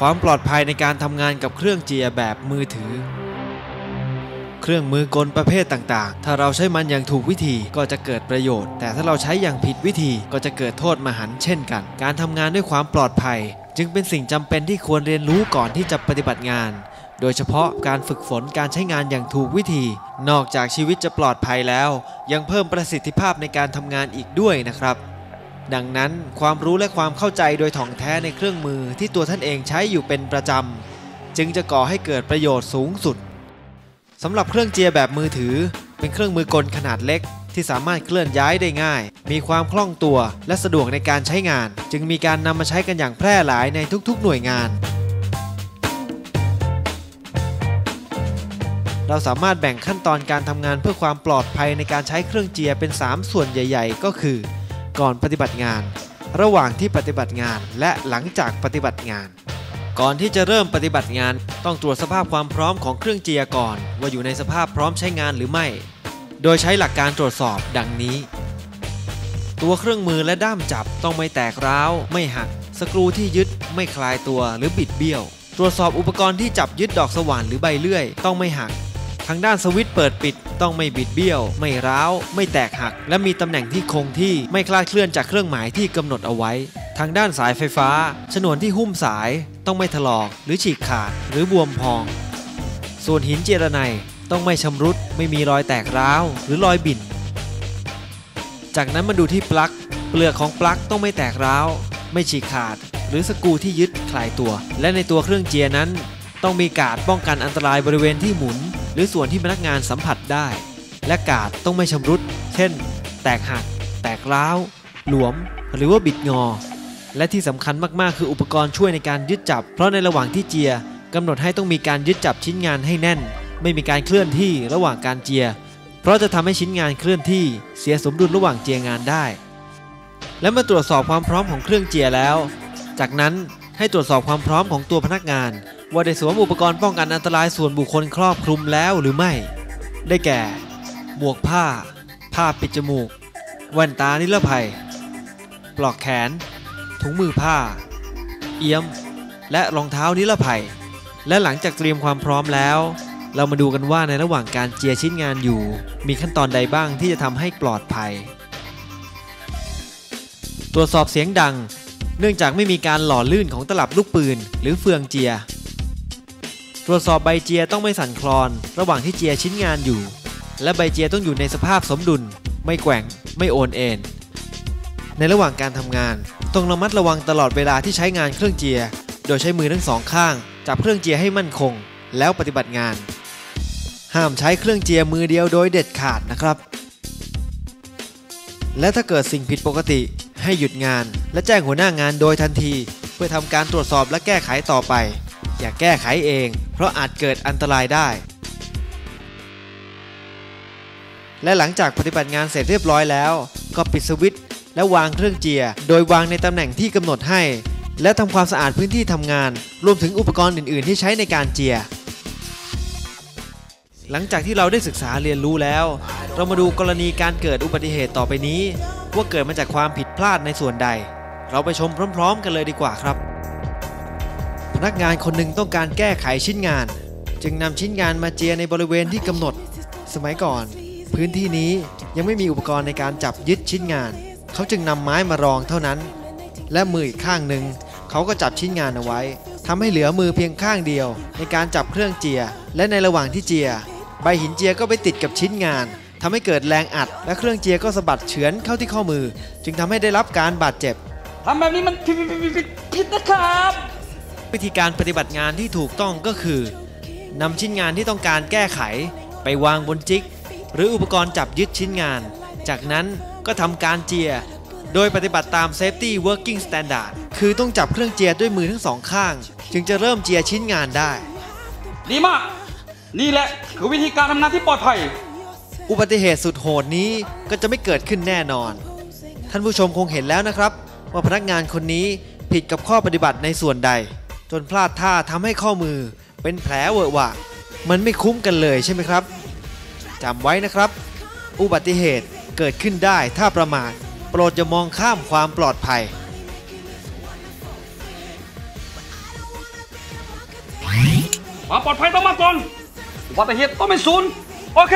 ความปลอดภัยในการทำงานกับเครื่องเจียแบบมือถือ เครื่องมือกลประเภทต่างๆ ถ้าเราใช้มันอย่างถูกวิธีก็จะเกิดประโยชน์ แต่ถ้าเราใช้อย่างผิดวิธีก็จะเกิดโทษมหันเช่นกัน การทำงานด้วยความปลอดภัย จึงเป็นสิ่งจำเป็นที่ควรเรียนรู้ก่อนที่จะปฏิบัติงานโดยเฉพาะการฝึกฝนการใช้งานอย่างถูกวิธี นอกจากชีวิตจะปลอดภัยแล้ว ยังเพิ่มประสิทธิภาพในการทำงานอีกด้วยนะครับ ดังนั้นความรู้และความเข้าใจโดยถ่องแท้ในเครื่องมือที่ตัวท่านเองใช้อยู่เป็นประจำ จึงจะก่อให้เกิดประโยชน์สูงสุดสำหรับเครื่องเจียแบบมือถือ เป็นเครื่องมือกลขนาดเล็ก ที่สามารถเคลื่อนย้ายได้ง่าย มีความคล่องตัวและสะดวกในการใช้งาน จึงมีการนำมาใช้กันอย่างแพร่หลายในทุกๆ หน่วยงาน เราสามารถแบ่งขั้นตอนการทำงานเพื่อความปลอดภัยในการใช้เครื่องเจียเป็น 3 ส่วนใหญ่ ๆ ก็คือ ก่อนปฏิบัติงาน ระหว่างที่ปฏิบัติงานและหลังจากปฏิบัติงาน ก่อนที่จะเริ่มปฏิบัติงาน ต้องตรวจสภาพความพร้อมของเครื่องเจียก่อน ว่าอยู่ในสภาพพร้อมใช้งานหรือไม่ โดยใช้หลักการตรวจสอบดังนี้ ตัวเครื่องมือและด้ามจับต้องไม่แตกร้าว ไม่หัก สกรูที่ยึดไม่คลายตัวหรือบิดเบี้ยว ตรวจสอบอุปกรณ์ที่จับยึดดอกสว่านหรือใบเลื่อย ต้องไม่หัก ทางด้านสวิตช์เปิดปิดต้องไม่บิดเบี้ยว ไม่ร้าว ไม่แตกหัก และมีตำแหน่งที่คงที่ไม่คลาดเคลื่อนจากเครื่องหมายที่กำหนดเอาไว้ ทางด้านสายไฟฟ้า ฉนวนที่หุ้มสายต้องไม่ถลอกหรือฉีกขาดหรือบวมพอง ส่วนหินเจรไนต้องไม่ชำรุด ไม่มีรอยแตกร้าวหรือรอยบิ่น จากนั้นมาดูที่ปลั๊กเปลือกของปลั๊กต้องไม่แตกร้าว ไม่ฉีกขาด หรือสกูที่ยึดคลายตัว และในตัวเครื่องเจียนั้น ต้องมีการดป้องกันอันตรายบริเวณที่หมุน หรือส่วนที่พนักงานสัมผัสได้ และกาดต้องไม่ชำรุด เช่น แตกหัก แตกร้าว หลวม หรือว่าบิดงอ และที่สำคัญมากๆ คืออุปกรณ์ช่วยในการยึดจับ เพราะในระหว่างที่เจียกำหนดให้ต้องมีการยึดจับชิ้นงานให้แน่น ไม่มีการเคลื่อนที่ระหว่างการเจีย เพราะจะทำให้ชิ้นงานเคลื่อนที่เสียสมดุลระหว่างเจียงานได้ และมื่อตรวจสอบความพร้อมของเครื่องเจียแล้ว จากนั้นให้ตรวจสอบความพร้อมของตัวพนักงาน ว่าได้สวมอุปกรณ์ป้องกันอันตรายส่วนบุคคลครอบคลุมแล้วหรือไม่ ได้แก่ หมวกผ้า ผ้าปิดจมูก แว่นตานิรภัย ปลอกแขน ถุงมือผ้า เอี้ยม และรองเท้านิรภัย และหลังจากเตรียมความพร้อมแล้ว เรามาดูกันว่าในระหว่างการเจียชิ้นงานอยู่ มีขั้นตอนใดบ้างที่จะทำให้ปลอดภัย ตรวจสอบเสียงดัง เนื่องจากไม่มีการหล่อลื่นของตลับลูกปืน หรือเฟืองเจีย ตรวจสอบใบเจียต้องไม่สั่นคลอน ระหว่างที่เจียชิ้นงานอยู่ และใบเจียต้องอยู่ในสภาพสมดุล ไม่แกว่ง ไม่โอนเอ็นในระหว่างการทำงาน ต้องระมัดระวังตลอดเวลาที่ใช้งานเครื่องเจีย โดยใช้มือทั้งสองข้าง จับเครื่องเจียให้มั่นคง แล้วปฏิบัติงาน ห้ามใช้เครื่องเจียมือเดียวโดยเด็ดขาดนะครับ และถ้าเกิดสิ่งผิดปกติ ให้หยุดงาน และแจ้งหัวหน้างานโดยทันที เพื่อทำการตรวจสอบและแก้ไขต่อไป อย่าแก้ไขเอง เพราะอาจเกิดอันตรายได้ และหลังจากปฏิบัติงานเสร็จเรียบร้อยแล้ว ก็ปิดสวิตช์และวางเครื่องเจียโดยวางในตำแหน่งที่กำหนดให้ และทำความสะอาดพื้นที่ทำงาน รวมถึงอุปกรณ์อื่น ๆ ที่ใช้ในการเจียหลังจากที่เราได้ศึกษาเรียนรู้แล้ว เรามาดูกรณีการเกิดอุบัติเหตุต่อไปนี้ ว่าเกิดมาจากความผิดพลาดในส่วนใด เราไปชมพร้อม ๆ กันเลยดีกว่าครับ นักงานคนหนึ่งต้องการแก้ไขชิ้นงาน จึงนำชิ้นงานมาเจียในบริเวณที่กำหนด สมัยก่อน พื้นที่นี้ยังไม่มีอุปกรณ์ในการจับยึดชิ้นงาน เขาจึงนำไม้มารองเท่านั้น และมืออีกข้างหนึ่งเขาก็จับชิ้นงานเอาไว้ทำให้เหลือมือเพียงข้างเดียว ในการจับเครื่องเจีย และในระหว่างที่เจีย ใบหินเจียก็ไปติดกับชิ้นงานทำให้เกิดแรงอัด และเครื่องเจียก็สะบัดเฉือนเข้าที่ข้อมือ จึงทำให้ได้รับการบาดเจ็บทำแบบนี้มันผิดผิดผิดผิดผิดนะครับ วิธีการปฏิบัติงานที่ถูกต้องก็คือนำชิ้นงานที่ต้องการแก้ไข ไปวางบนจิก หรืออุปกรณ์จับยึดชิ้นงาน จากนั้นก็ทำการเจีย โดยปฏิบัติตาม Safety Working Standard คือต้องจับเครื่องเจียด้วยมือทั้งสองข้าง จึงจะเริ่มเจียชิ้นงานได้ ดีมาก นี่แหละคือวิธีการทำงานที่ปลอดภัย อุบัติเหตุสุดโหดนี้ก็จะไม่เกิดขึ้นแน่นอน ท่านผู้ชมคงเห็นแล้วนะครับ ว่าพนักงานคนนี้ผิดกับข้อปฏิบัติในส่วนใด จนพลาดท่าทำให้ข้อมือเป็นแผลเวอะหวะ มันไม่คุ้มกันเลยใช่ไหมครับจำไว้นะครับ อุบัติเหตุเกิดขึ้นได้ถ้าประมาทโปรดอย่ามองข้ามความปลอดภัย ความปลอดภัยต้องมาก่อนอุบัติเหตุต้องเป็นศูนย์โอเค